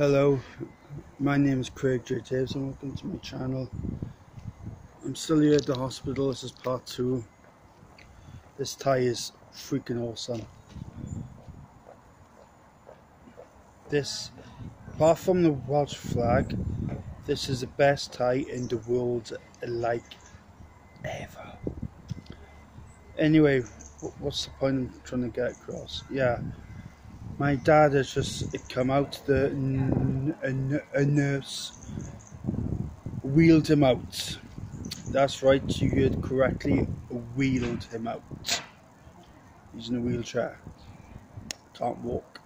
Hello, my name is Craig J. Davies and welcome to my channel. I'm still here at the hospital, this is part two. This tie is freaking awesome. This, apart from the Welsh flag, this is the best tie in the world like ever. Anyway, what's the point I'm trying to get across? Yeah my dad has just come out, the a, nurse wheeled him out. That's right, you heard correctly, wheeled him out. He's in a wheelchair, can't walk.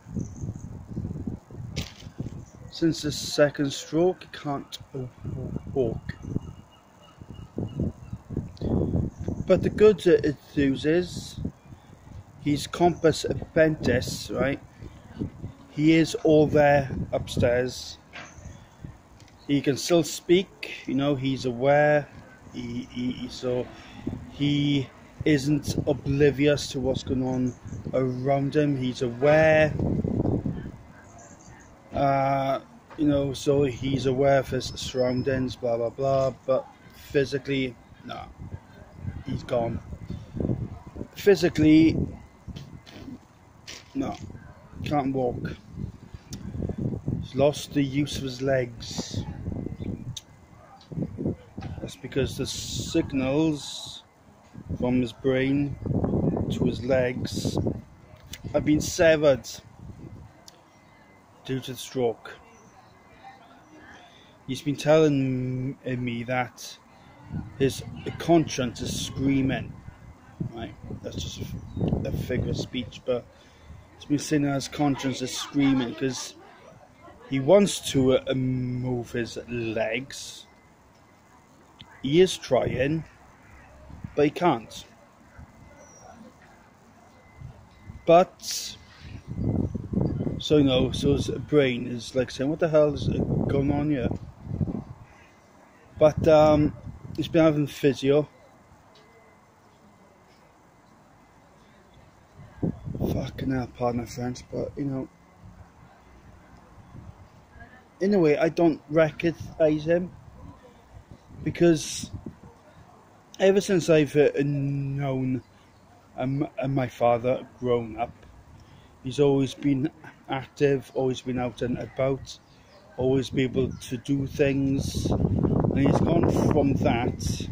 Since the second stroke, he can't walk. But the good news is, he's compos mentis, right? He is all there upstairs. He can still speak, you know, he's aware, he, he, so he isn't oblivious to what's going on around him, he's aware, uh, you know, so he's aware of his surroundings, blah blah blah, but physically, no, nah, he's gone. Physically, no, can't walk He's lost the use of his legs. That's because the signals from his brain to his legs have been severed due to the stroke. He's been telling me that his conscience is screaming. Right, that's just a figure of speech, but he's been that his conscience is screaming because he wants to uh, move his legs. He is trying, but he can't. But so you know, so his brain is like saying, "What the hell is going on here?" But um, he's been having physio. Fucking hell, pardon my French, but you know in a way, I don't recognise him because ever since I've uh, known my father grown up, he's always been active, always been out and about, always be able to do things, and he's gone from that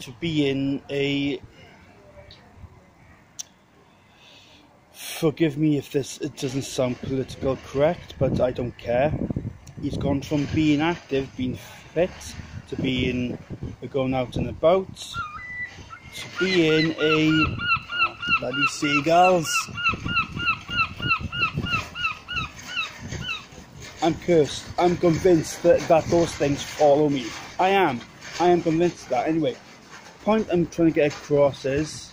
to being a forgive me if this it doesn't sound political correct, but I don't care. He's gone from being active, being fit, to being going out and about, to being a oh, bloody seagulls. I'm cursed. I'm convinced that, that those things follow me. I am. I am convinced that. Anyway, point I'm trying to get across is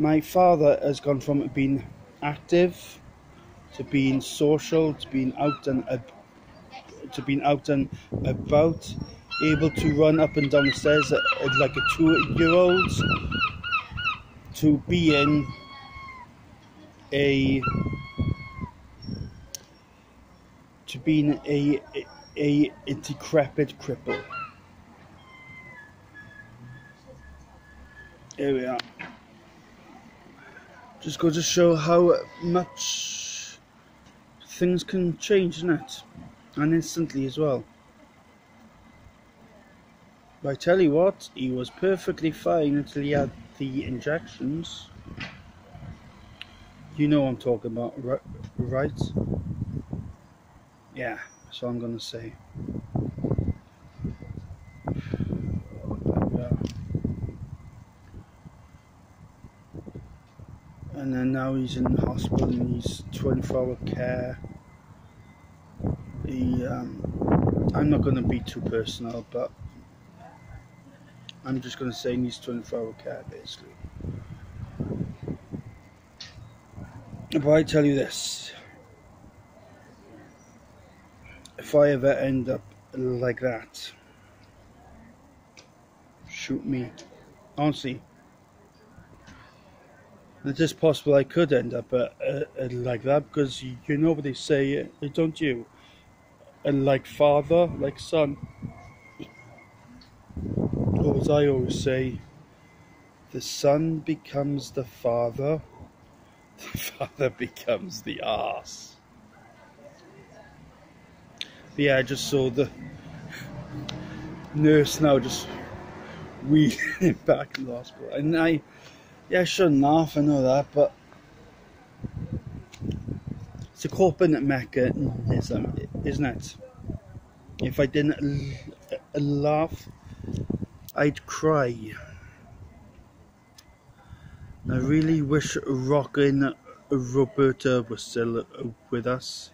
my father has gone from being active to being social to being out and uh, to being out and about able to run up and down the stairs like a two-year-old to being a to being a a, a decrepit cripple. Here we are just goes to show how much things can change, isn't it? And instantly as well. But I tell you what, he was perfectly fine until he had the injections. You know I'm talking about, right? Yeah, that's all I'm going to say. And now he's in hospital and he's 24 hour care. He, um, I'm not going to be too personal, but I'm just going to say he needs 24 hour care basically. But I tell you this if I ever end up like that, shoot me. Honestly, It is possible I could end up uh, uh, like that because you, know what they say, uh, don't you? Uh, like father, like son. Or as I always say, the son becomes the father, the father becomes the ass. But yeah, I just saw the nurse now just wheeling back in the hospital. And I, yeah, I shouldn't laugh, I know that, but it's a coping mechanism, isn't it? If I didn't laugh, I'd cry. I really wish Rockin' Roberta was still with us.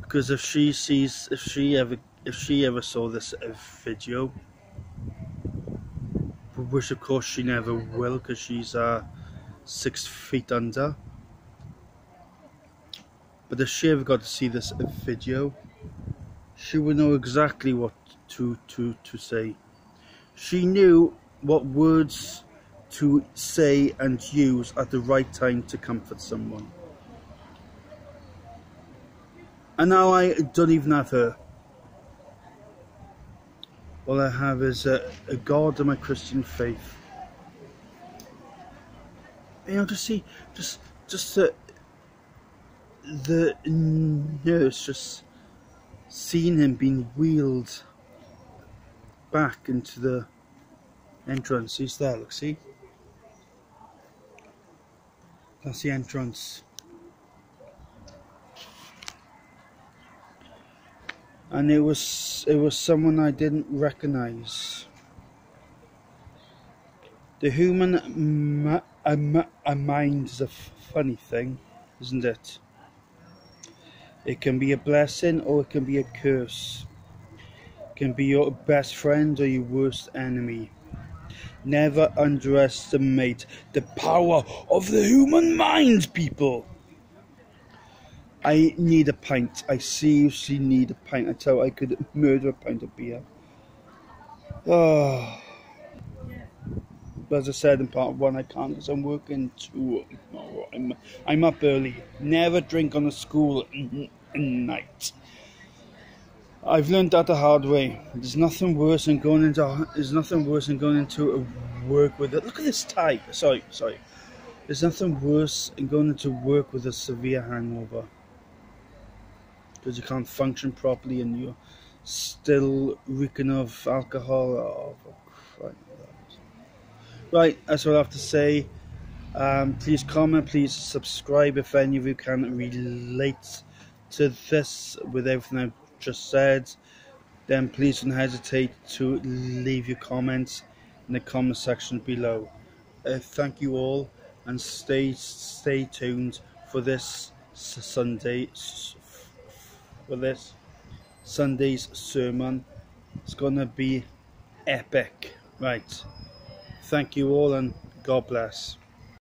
Because if she sees, if she ever, if she ever saw this video, which of course she never will because she's uh, six feet under. But if she ever got to see this video, she would know exactly what to, to, to say. She knew what words to say and use at the right time to comfort someone. And now I don't even have her all I have is a, a God and my Christian faith. You know, to see, just, just the, the nurse just seeing him being wheeled back into the entrance. He's there, look, see? That's the entrance. And it was it was someone I didn't recognize. The human mind is a funny thing, isn't it? It can be a blessing or it can be a curse. It can be your best friend or your worst enemy. Never underestimate the power of the human mind, people. I need a pint. I seriously need a pint. I tell you, I could murder a pint of beer. Oh. But as I said in part one, I can't because I'm working tomorrow. I'm, I'm up early. Never drink on a school night. I've learned that the hard way. There's nothing worse than going into. There's nothing worse than going into work with it. Look at this tie. Sorry, sorry. There's nothing worse than going into work with a severe hangover because you can't function properly and you're still reeking of alcohol. Oh, right, that's what I have to say. Um, please comment, please subscribe if any of you can relate to this with everything I've just said. Then please don't hesitate to leave your comments in the comment section below. Uh, thank you all and stay stay tuned for this Sunday for this Sunday's sermon. It's going to be epic. Right. Thank you all and God bless.